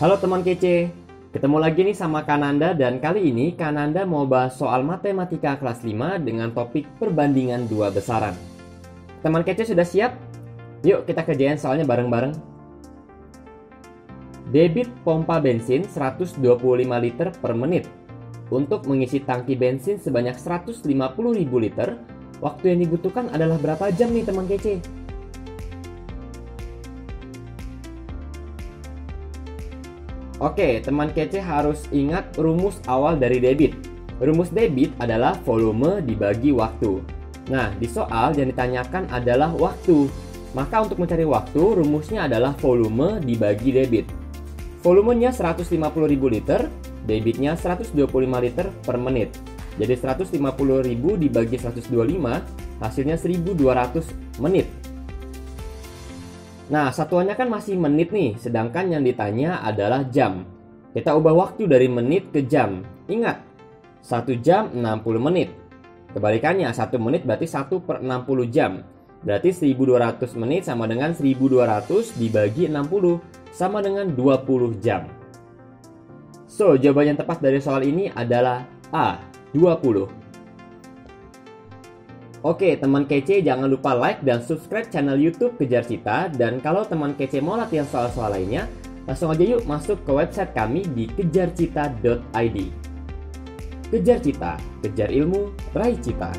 Halo teman kece, ketemu lagi nih sama Kananda dan kali ini Kananda mau bahas soal matematika kelas 5 dengan topik perbandingan dua besaran. Teman kece sudah siap? Yuk kita kerjain soalnya bareng-bareng. Debit pompa bensin 125 liter per menit. Untuk mengisi tangki bensin sebanyak 150.000 liter, waktu yang dibutuhkan adalah berapa jam nih teman kece? Oke, teman kece harus ingat rumus awal dari debit. Rumus debit adalah volume dibagi waktu. Nah, di soal yang ditanyakan adalah waktu. Maka untuk mencari waktu, rumusnya adalah volume dibagi debit. Volumenya 150.000 liter, debitnya 125 liter per menit. Jadi 150.000 dibagi 125, hasilnya 1200 menit. Nah, satuannya kan masih menit nih, sedangkan yang ditanya adalah jam. Kita ubah waktu dari menit ke jam. Ingat, 1 jam 60 menit. Kebalikannya, 1 menit berarti 1 per 60 jam. Berarti 1200 menit sama dengan 1200 dibagi 60 sama dengan 20 jam. So, jawaban yang tepat dari soal ini adalah A, 20. Oke, teman kece jangan lupa like dan subscribe channel YouTube Kejar Cita dan kalau teman kece mau latihan soal-soal lainnya, langsung aja yuk masuk ke website kami di kejarcita.id. Kejar Cita, kejar ilmu, raih cita.